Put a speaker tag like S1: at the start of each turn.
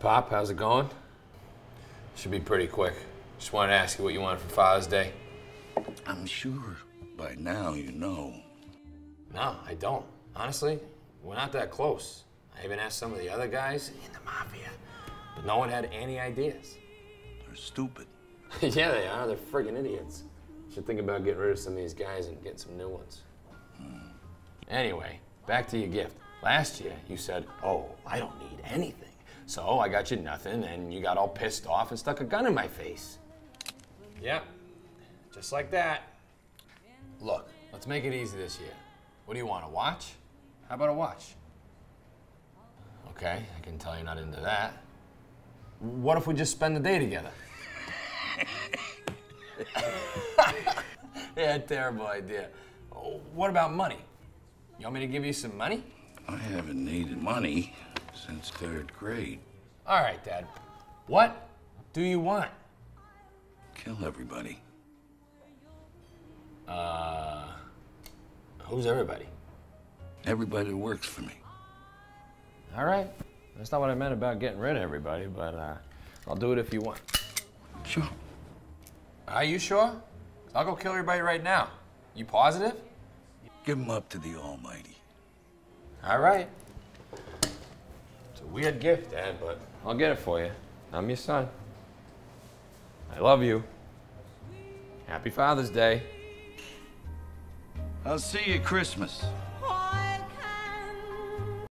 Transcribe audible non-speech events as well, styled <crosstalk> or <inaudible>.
S1: Pop, how's it going? Should be pretty quick. Just wanted to ask you what you wanted for Father's Day.
S2: I'm sure by now you know.
S1: No, I don't. Honestly, we're not that close. I even asked some of the other guys in the mafia, but no one had any ideas.
S2: They're stupid. <laughs>
S1: yeah, they are. They're friggin' idiots. Should think about getting rid of some of these guys and getting some new ones. Hmm. Anyway, back to your gift. Last year, you said, Oh, I don't need anything. So I got you nothing, and you got all pissed off and stuck a gun in my face. Yep, just like that. Look, let's make it easy this year. What do you want, a watch? How about a watch? Okay, I can tell you're not into that. What if we just spend the day together? <laughs> yeah, terrible idea. Oh, What about money? You want me to give you some money?
S2: I haven't needed money since third grade.
S1: All right, Dad. What do you want?
S2: Kill everybody.
S1: Uh, who's everybody?
S2: Everybody that works for me.
S1: All right. That's not what I meant about getting rid of everybody, but uh, I'll do it if you want.
S2: Sure.
S1: Are you sure? I'll go kill everybody right now. You positive?
S2: Give them up to the Almighty.
S1: All right. It's a weird gift, Dad, but I'll get it for you. I'm your son. I love you. Happy Father's Day.
S2: I'll see you Christmas.